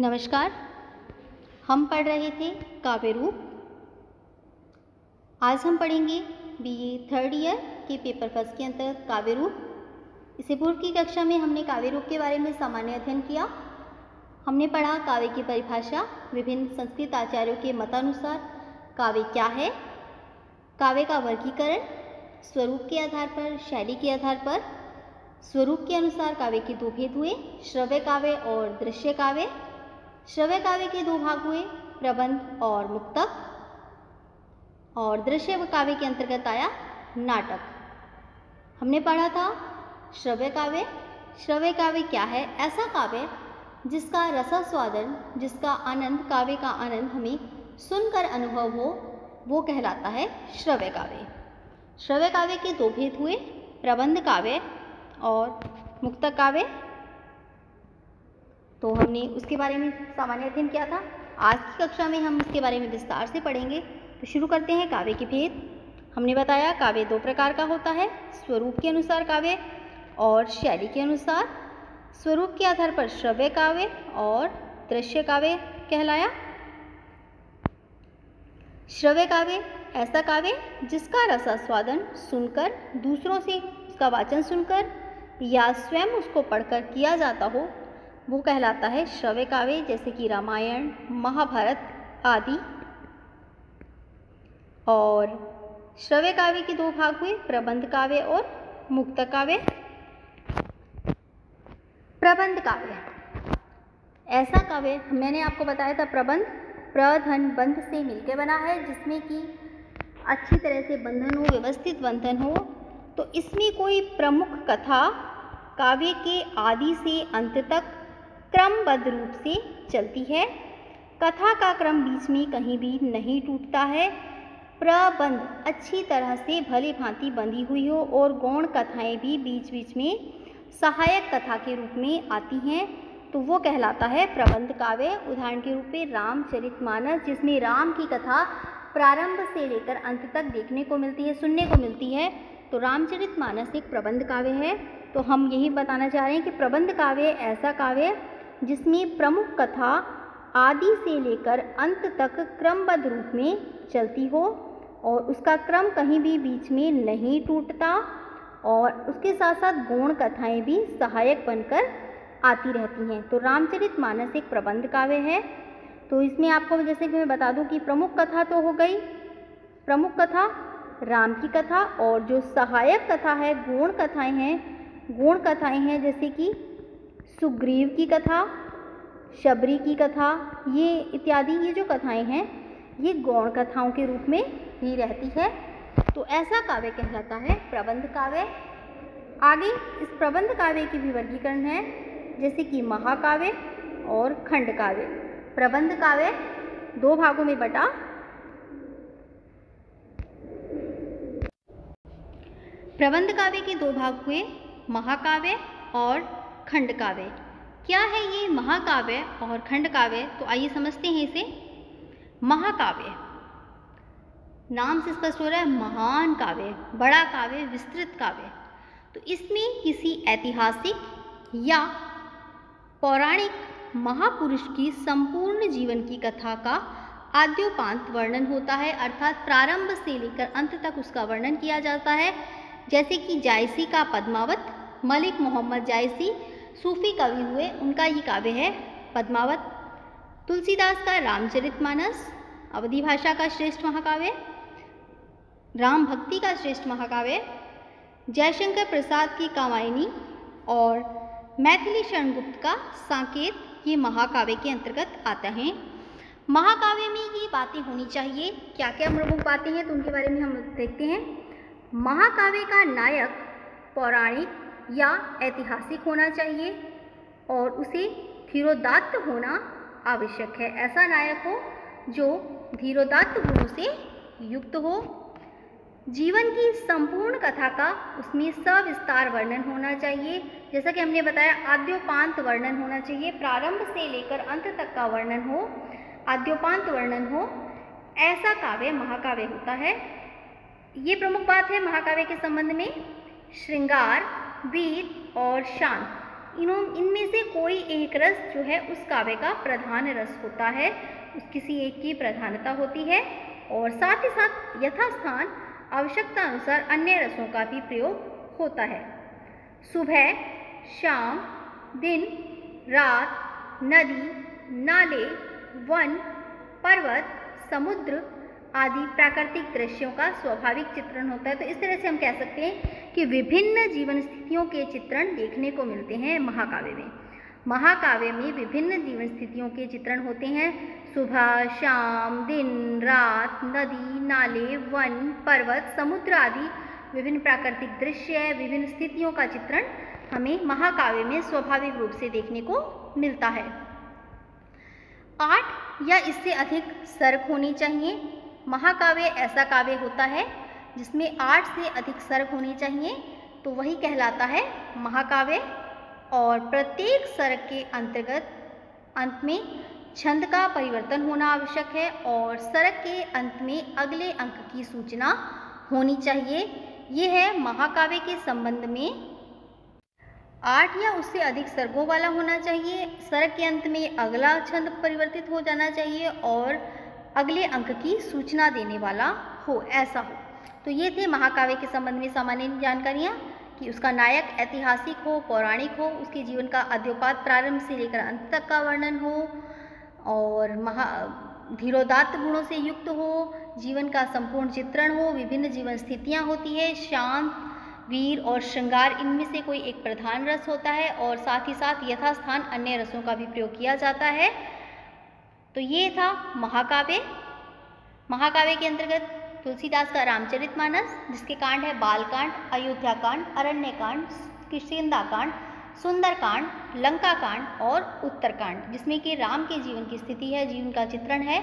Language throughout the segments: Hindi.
नमस्कार। हम पढ़ रहे थे काव्य रूप। आज हम पढ़ेंगे बीए थर्ड ईयर के पेपर फ़र्स्ट के अंतर्गत काव्य रूप। इससे पूर्व की कक्षा में हमने काव्य रूप के बारे में सामान्य अध्ययन किया। हमने पढ़ा काव्य की परिभाषा, विभिन्न संस्कृत आचार्यों के मतानुसार काव्य क्या है, काव्य का वर्गीकरण, स्वरूप के आधार पर, शैली के आधार पर, स्वरूप के अनुसार काव्य के दो भेद हुए, श्रव्य काव्य और दृश्य काव्य। श्रव्य काव्य के दो भाग हुए, प्रबंध और मुक्तक। और दृश्य काव्य के अंतर्गत आया नाटक। हमने पढ़ा था, श्रव्य काव्य श्रव्य काव्य क्या है? ऐसा काव्य जिसका रसास्वादन, जिसका आनंद, काव्य का आनंद हमें सुनकर अनुभव हो, वो कहलाता है श्रव्य काव्य। श्रव्य काव्य के दो भेद हुए, प्रबंध काव्य और मुक्तक काव्य। तो हमने उसके बारे में सामान्य अध्ययन किया था। आज की कक्षा में हम इसके बारे में विस्तार से पढ़ेंगे। तो शुरू करते हैं काव्य के भेद हमने बताया काव्य दो प्रकार का होता है, स्वरूप के अनुसार काव्य और शैली के अनुसार। स्वरूप के आधार पर श्रव्य काव्य और दृश्य काव्य कहलाया। श्रव्य काव्य ऐसा काव्य जिसका रसास्वादन सुनकर, दूसरों से उसका वाचन सुनकर या स्वयं उसको पढ़कर किया जाता हो वो कहलाता है श्रव्य काव्य जैसे कि रामायण, महाभारत आदि। और श्रव्य काव्य के दो भाग हुए, प्रबंध काव्य और मुक्त काव्य। प्रबंध काव्य। ऐसा काव्य, मैंने आपको बताया था प्रबंध, प्रधन बंध से मिलकर बना है, जिसमें कि अच्छी तरह से बंधन हो, व्यवस्थित बंधन हो तो इसमें कोई प्रमुख कथा काव्य के आदि से अंत तक क्रमबद्ध रूप से चलती है। कथा का क्रम बीच में कहीं भी नहीं टूटता है। प्रबंध अच्छी तरह से भली भांति बंधी हुई हो और गौण कथाएँ भी बीच बीच में सहायक कथा के रूप में आती हैं तो वो कहलाता है प्रबंध काव्य। उदाहरण के रूप में रामचरितमानस, जिसमें राम की कथा प्रारंभ से लेकर अंत तक देखने को मिलती है, सुनने को मिलती है तो रामचरितमानस एक प्रबंध काव्य है। तो हम यही बताना चाह रहे हैं कि प्रबंध काव्य ऐसा काव्य जिसमें प्रमुख कथा आदि से लेकर अंत तक क्रमबद्ध रूप में चलती हो और उसका क्रम कहीं भी बीच में नहीं टूटता और उसके साथ साथ गौण कथाएँ भी सहायक बनकर आती रहती हैं। तो रामचरित मानस एक प्रबंध काव्य है। तो इसमें आपको जैसे कि मैं बता दूँ कि प्रमुख कथा तो हो गई। प्रमुख कथा, राम की कथा और जो सहायक कथा है, गौण कथाएँ हैं, गौण कथाएँ हैं जैसे कि सुग्रीव की कथा, शबरी की कथा, ये इत्यादि, ये जो कथाएँ हैं, ये गौण कथाओं के रूप में ही रहती है। तो ऐसा काव्य कहलाता है, प्रबंध काव्य। आगे इस प्रबंध काव्य की भी वर्गीकरण है, जैसे कि महाकाव्य और खंड काव्य। प्रबंध काव्य दो भागों में बटा। प्रबंध काव्य के दो भाग हुए, महाकाव्य और खंड काव्य क्या है ये महाकाव्य और खंड काव्य तो आइए समझते हैं इसे। महाकाव्य। नाम से स्पष्ट हो रहा है महान काव्य, बड़ा काव्य, विस्तृत काव्य। तो इसमें किसी ऐतिहासिक या पौराणिक महापुरुष की संपूर्ण जीवन की कथा का आद्योपांत वर्णन होता है, अर्थात प्रारंभ से लेकर अंत तक उसका वर्णन किया जाता है। जैसे कि जायसी का पद्मावत, मलिक मोहम्मद जायसी सूफी कवि हुए, उनका ये काव्य है पद्मावत। तुलसीदास का रामचरितमानस अवधि भाषा का श्रेष्ठ महाकाव्य, राम भक्ति का श्रेष्ठ महाकाव्य, जयशंकर प्रसाद की कामायनी और मैथिली शरणगुप्त का सांकेत ये महाकाव्य के अंतर्गत आता है। महाकाव्य में ये बातें होनी चाहिए। क्या क्या प्रमुख बातें हैं तो उनके बारे में हम देखते हैं। महाकाव्य का नायक, पौराणिक या ऐतिहासिक होना चाहिए और उसे धीरोदात्त होना आवश्यक है। ऐसा नायक हो जो धीरोदात्त गुणों से युक्त हो। जीवन की संपूर्ण कथा का उसमें सविस्तार वर्णन होना चाहिए। जैसा कि हमने बताया, आद्योपांत वर्णन होना चाहिए। प्रारंभ से लेकर अंत तक का वर्णन हो, आद्योपांत वर्णन हो, ऐसा काव्य महाकाव्य होता है। ये प्रमुख बात है महाकाव्य के संबंध में। श्रृंगार वीर और शांत इनों, इनमें से कोई एक रस जो है उस काव्य का प्रधान रस होता है। उस किसी एक की प्रधानता होती है और साथ ही साथ यथास्थान आवश्यकता अनुसार अन्य रसों का भी प्रयोग होता है। सुबह, शाम, दिन, रात, नदी, नाले, वन, पर्वत, समुद्र आदि प्राकृतिक दृश्यों का स्वाभाविक चित्रण होता है। तो इस तरह से हम कह सकते हैं कि विभिन्न जीवन स्थितियों के चित्रण देखने को मिलते हैं महाकाव्य में। महाकाव्य में विभिन्न जीवन स्थितियों के चित्रण होते हैं। सुबह, शाम, दिन, रात, नदी, नाले, वन, पर्वत, समुद्र आदि विभिन्न प्राकृतिक दृश्य विभिन्न स्थितियों का चित्रण हमें महाकाव्य में स्वाभाविक रूप से देखने को मिलता है। आठ या इससे अधिक सर्ग होनी चाहिए। महाकाव्य ऐसा काव्य होता है, जिसमें आठ से अधिक सर्ग होने चाहिए तो वही कहलाता है महाकाव्य। और प्रत्येक सर्ग के अंतर्गत, अंत में छंद का परिवर्तन होना आवश्यक है, और सर्ग के अंत में अगले अंक की सूचना होनी चाहिए। ये है महाकाव्य के संबंध में। आठ या उससे अधिक सर्गों वाला होना चाहिए, सर्ग के अंत में अगला छंद परिवर्तित हो जाना चाहिए, और अगले अंक की सूचना देने वाला हो, ऐसा हो। तो ये थे महाकाव्य के संबंध में सामान्य जानकारियाँ कि उसका नायक ऐतिहासिक हो, पौराणिक हो, उसके जीवन का अद्योपात प्रारंभ से लेकर अंत तक का वर्णन हो और महा, धीरोदात्त गुणों से युक्त हो, जीवन का संपूर्ण चित्रण हो, विभिन्न जीवन स्थितियाँ होती है, शांत, वीर और श्रृंगार इनमें से कोई एक प्रधान रस होता है और साथ ही साथ यथास्थान अन्य रसों का भी प्रयोग किया जाता है। तो ये था महाकाव्य। महाकाव्य के अंतर्गत तुलसीदास का रामचरितमानस, जिसके कांड है बालकांड अयोध्या कांड अरण्य कांड किशेंदा कांड सुंदरकांड लंका कांड और उत्तरकांड, जिसमें कि राम के जीवन की स्थिति है, जीवन का चित्रण है।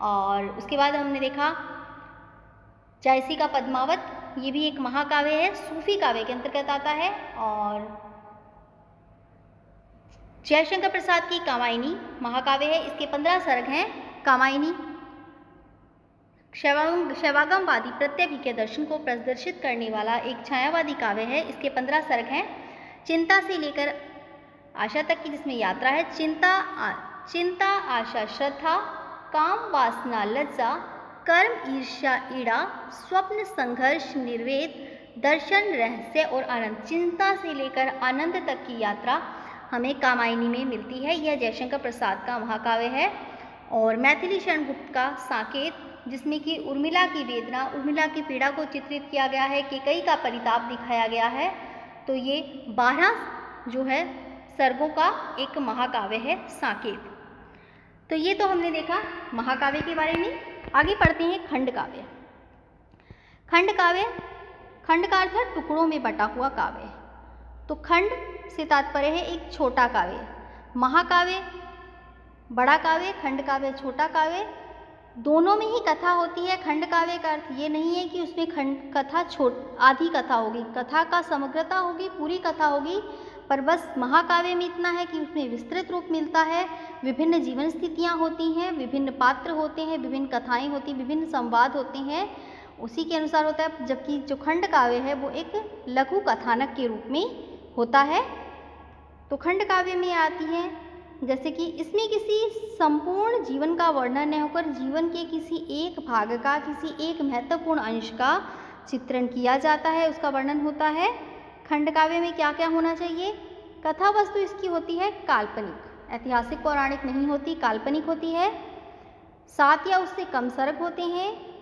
और उसके बाद हमने देखा जायसी का पद्मावत, ये भी एक महाकाव्य है, सूफी काव्य के अंतर्गत आता है और जयशंकर प्रसाद की कामायनी महाकाव्य है इसके पंद्रह सर्ग हैं। कामायनी शैवागमवादी प्रत्यभि के दर्शन को प्रदर्शित करने वाला एक छायावादी काव्य है इसके पंद्रह सर्ग हैं। चिंता से लेकर आशा तक की जिसमें यात्रा है चिंता आ, चिंता आशा श्रद्धा काम वासना लज्जा कर्म ईर्ष्या ईड़ा स्वप्न संघर्ष निर्वेद दर्शन रहस्य और आनंद। चिंता से लेकर आनंद तक की यात्रा हमें कामायनी में मिलती है। यह जयशंकर प्रसाद का महाकाव्य है और मैथिली शरण गुप्त का साकेत, जिसमें कि उर्मिला की वेदना, उर्मिला की पीड़ा को चित्रित किया गया है कि कई का परिताप दिखाया गया है। तो ये बारह जो है, सर्गों का एक महाकाव्य है, साकेत। तो ये तो हमने देखा महाकाव्य के बारे में। आगे पढ़ते हैं खंड काव्य खंड काव्य खंड का अर्थ है टुकड़ों में बटा हुआ काव्य तो खंड से तात्पर्य है एक छोटा काव्य। महाकाव्य, बड़ा काव्य, खंड काव्य, छोटा काव्य, दोनों में ही कथा होती है। खंड काव्य का अर्थ ये नहीं है कि उसमें खंड, कथा छोट, आधी कथा होगी। कथा का समग्रता होगी, पूरी कथा होगी, पर बस महाकाव्य में इतना है कि उसमें विस्तृत रूप मिलता है। विभिन्न जीवन स्थितियाँ होती हैं, विभिन्न पात्र होते हैं, विभिन्न कथाएँ होती, विभिन्न संवाद होते हैं। उसी के अनुसार होता है, जबकि जो खंड काव्य है, वो एक लघु कथानक के रूप में होता है। तो खंड काव्य में आती है, जैसे कि इसमें किसी संपूर्ण जीवन का वर्णन न होकर जीवन के किसी एक भाग का, किसी एक महत्वपूर्ण अंश का चित्रण किया जाता है, उसका वर्णन होता है। खंड काव्य में क्या क्या होना चाहिए? कथा वस्तु इसकी होती है काल्पनिक, ऐतिहासिक, पौराणिक नहीं होती, काल्पनिक होती है। सात या उससे कम सर्ग होते हैं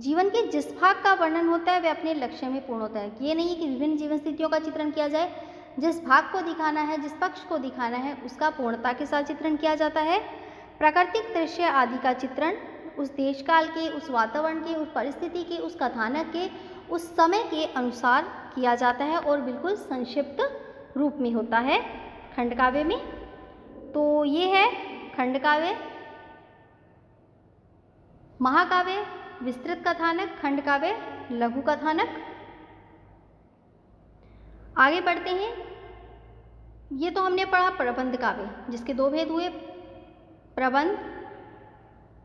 जीवन के जिस भाग का वर्णन होता है, वह अपने लक्ष्य में पूर्ण होता है। ये नहीं कि विभिन्न जीवन स्थितियों का चित्रण किया जाए। जिस भाग को दिखाना है, जिस पक्ष को दिखाना है, उसका पूर्णता के साथ चित्रण किया जाता है। प्राकृतिक दृश्य आदि का चित्रण उस देश काल के, उस वातावरण के, उस परिस्थिति के, उस कथानक के, उस समय के अनुसार किया जाता है और बिल्कुल संक्षिप्त रूप में होता है। खंडकाव्य में? तो ये है खंडकाव्य। महाकाव्य? विस्तृत कथानक, खंड काव्य, लघु कथानक। आगे बढ़ते हैं। ये तो हमने पढ़ा प्रबंध काव्य, जिसके दो भेद हुए। प्रबंध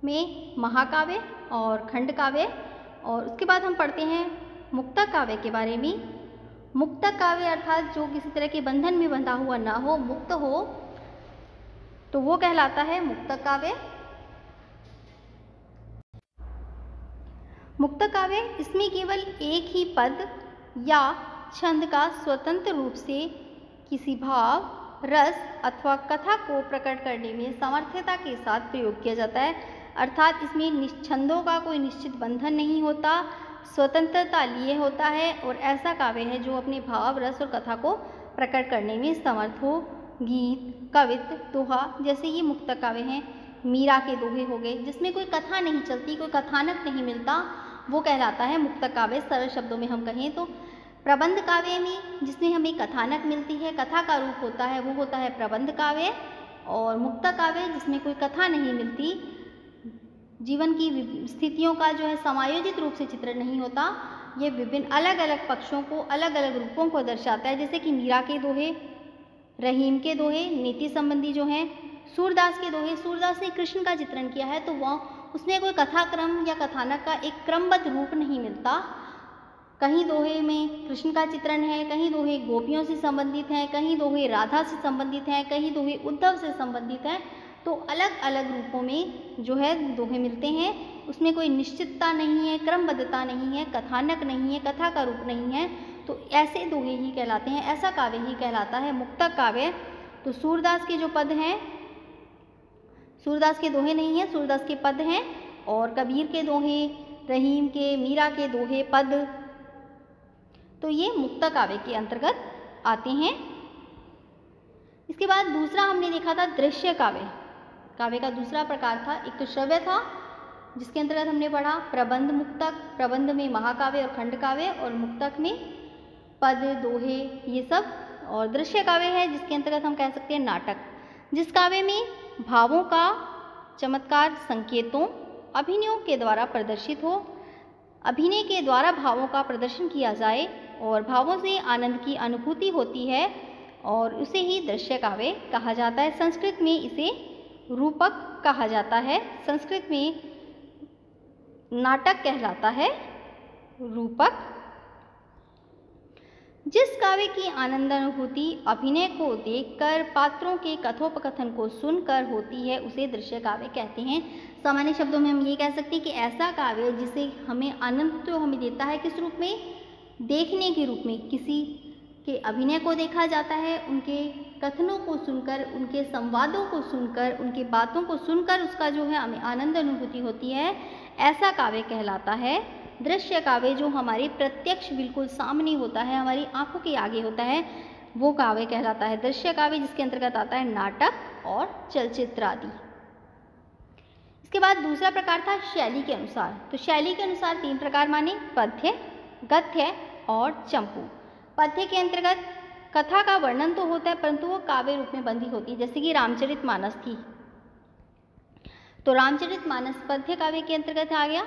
में महाकाव्य और खंड काव्य, और उसके बाद हम पढ़ते हैं मुक्ता काव्य के बारे में। मुक्त काव्य अर्थात जो किसी तरह के बंधन में बंधा हुआ ना हो, मुक्त हो तो वो कहलाता है मुक्त काव्य। मुक्त काव्य इसमें केवल एक ही पद या छंद का स्वतंत्र रूप से किसी भाव, रस अथवा कथा को प्रकट करने में सामर्थ्यता के साथ प्रयोग किया जाता है। अर्थात इसमें निश्छंदों का कोई निश्चित बंधन नहीं होता, स्वतंत्रता लिए होता है और ऐसा काव्य है जो अपने भाव, रस और कथा को प्रकट करने में समर्थ हो। गीत कवित्व दोहा जैसे ये मुक्त काव्य हैं। मीरा के दोहे हो गए, जिसमें कोई कथा नहीं चलती, कोई कथानक नहीं मिलता। वो कहलाता है मुक्त काव्य सरल शब्दों में हम कहें तो। प्रबंध काव्य में जिसमें हमें कथानक मिलती है, कथा का रूप होता है, वो होता है प्रबंध काव्य। और मुक्त काव्य जिसमें कोई कथा नहीं मिलती, जीवन की स्थितियों का जो है समायोजित रूप से चित्रण नहीं होता, ये विभिन्न अलग अलग पक्षों को अलग अलग रूपों को दर्शाता है। जैसे कि मीरा के दोहे, रहीम के दोहे, नीति संबंधी जो हैं, सूरदास के दोहे, सूरदास ने कृष्ण का चित्रण किया है तो वह उसमें कोई कथाक्रम या कथानक का एक क्रमबद्ध रूप नहीं मिलता। कहीं दोहे में कृष्ण का चित्रण है, कहीं दोहे गोपियों से संबंधित हैं, कहीं दोहे राधा से संबंधित हैं, कहीं दोहे उद्धव से संबंधित हैं तो अलग अलग रूपों में जो है दोहे मिलते हैं। उसमें कोई निश्चितता नहीं है, क्रमबद्धता नहीं है, कथानक नहीं है, कथा का रूप नहीं है तो ऐसे दोहे ही कहलाते हैं, ऐसा काव्य ही कहलाता है मुक्तक काव्य। तो सूरदास के जो पद हैं सूरदास के दोहे नहीं हैं, सूरदास के पद हैं और कबीर के दोहे, रहीम के, मीरा के दोहे पद। तो ये मुक्त काव्य के अंतर्गत आते हैं। इसके बाद दूसरा हमने देखा था दृश्य काव्य। काव्य का दूसरा प्रकार था, एक तो श्रव्य था, जिसके अंतर्गत हमने पढ़ा प्रबंध मुक्तक, प्रबंध में महाकाव्य और खंड काव्य और मुक्तक में पद, दोहे, ये सब। और दृश्य काव्य है जिसके अंतर्गत हम कह सकते हैं नाटक। जिस काव्य में भावों का चमत्कार संकेतों, अभिनयों के द्वारा प्रदर्शित हो। अभिनय के द्वारा भावों का प्रदर्शन किया जाए और भावों से आनंद की अनुभूति होती है और उसे ही दृश्य काव्य कहा जाता है। संस्कृत में इसे रूपक कहा जाता है। संस्कृत में नाटक कहलाता है रूपक। जिस काव्य की आनंद अनुभूति अभिनय को देखकर, पात्रों के कथोपकथन को सुनकर होती है, उसे दृश्य काव्य कहते हैं। सामान्य शब्दों में हम ये कह सकते हैं कि ऐसा काव्य जिसे हमें आनंद तो हमें देता है किस रूप में? देखने के रूप में। किसी के अभिनय को देखा जाता है, उनके कथनों को सुनकर, उनके संवादों को सुनकर, उनके बातों को सुनकर उसका जो है हमें आनंद अनुभूति होती है, ऐसा काव्य कहलाता है। दृश्य काव्य जो हमारे प्रत्यक्ष बिल्कुल सामने होता है, हमारी आँखों के आगे होता है, वो काव्य कहलाता है। दृश्य काव्य जिसके अंतर्गत आता है नाटक और चलचित्र आदि इसके बाद दूसरा प्रकार था शैली के अनुसार। तो शैली के अनुसार तीन प्रकार माने पद्य गद्य और चंपू। पद्य के अंतर्गत कथा का वर्णन तो होता है, परंतु वो काव्य रूप में बंधी होती है, जैसे कि रामचरित मानस थी। तो रामचरित मानस पद्य काव्य के अंतर्गत आ गया।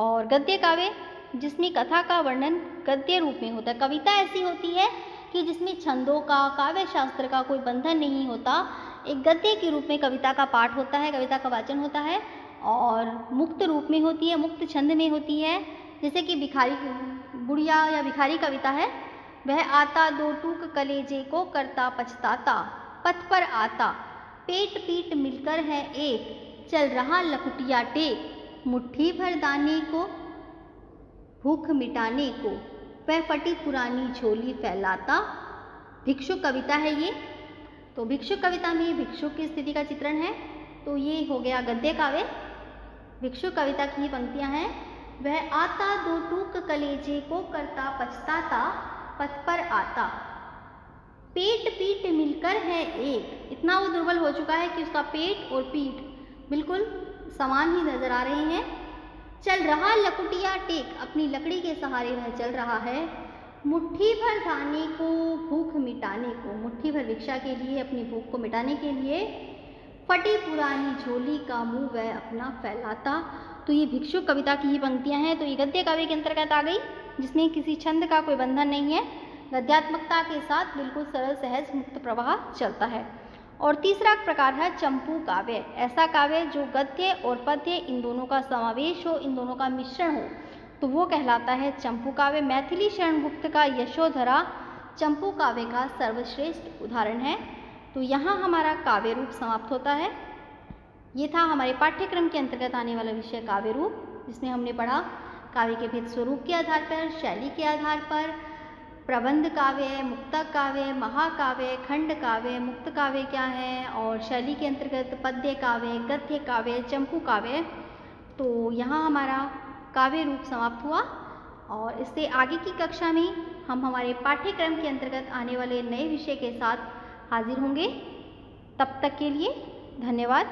और गद्य काव्य, जिसमें कथा का वर्णन गद्य रूप में होता है। कविता ऐसी होती है कि जिसमें छंदों का काव्य शास्त्र का कोई बंधन नहीं होता। एक गद्य के रूप में कविता का पाठ होता है, कविता का वाचन होता है और मुक्त रूप में होती है, मुक्त छंद में होती है। जैसे कि भिखारी, बुढ़िया या भिखारी कविता है, वह आता दो टूक कलेजे को करता पछताता, पथ पर आता। पेट पीट मिलकर है एक, चल रहा लकुटिया टेक। मुट्ठी भर दाने को, भूख मिटाने को, वह फटी पुरानी झोली फैलाता। भिक्षु कविता है ये। तो भिक्षु कविता में भिक्षु की स्थिति का चित्रण है। तो ये हो गया गद्य काव्य। भिक्षु कविता की पंक्तियाँ हैं। वह आता दो टूक कलेजे को करता पछताता, पथ पर आता। पेट पीठ मिलकर है एक। इतना वो दुर्बल हो चुका है कि उसका पेट और पीठ बिल्कुल समान ही नज़र आ रहे हैं। चल रहा लकुटिया टेक, अपनी लकड़ी के सहारे वह चल रहा है। मुट्ठी भर दाने को, भूख मिटाने को, मुट्ठी भर भिक्षा के लिए, अपनी भूख को मिटाने के लिए। फटी पुरानी झोली का मुँह वह अपना फैलाता। तो ये भिक्षु कविता की ही पंक्तियाँ हैं। तो ये गद्य काव्य के अंतर्गत आ गई, जिसमें किसी छंद का कोई बंधन नहीं है। गद्यात्मकता के साथ बिल्कुल सरल, सहज, मुक्त प्रवाह चलता है। और तीसरा प्रकार है चंपू काव्य। ऐसा काव्य जो गद्य और पद्य इन दोनों का समावेश हो, इन दोनों का मिश्रण हो। तो वो कहलाता है चंपू काव्य। मैथिली शरण गुप्त का यशोधरा चंपू काव्य का सर्वश्रेष्ठ उदाहरण है। तो यहाँ हमारा काव्य रूप समाप्त होता है। ये था हमारे पाठ्यक्रम के अंतर्गत आने वाला विषय काव्य रूप, जिसमें हमने पढ़ा काव्य के भेद स्वरूप के आधार पर, शैली के आधार पर प्रबंध काव्य है मुक्तक काव्य महाकाव्य खंड काव्य मुक्त काव्य क्या है? और शैली के अंतर्गत पद्य काव्य गद्य काव्य चंपू काव्य तो यहाँ हमारा काव्य रूप समाप्त हुआ। और इससे आगे की कक्षा में हम हमारे पाठ्यक्रम के अंतर्गत आने वाले नए विषय के साथ हाजिर होंगे। तब तक के लिए धन्यवाद।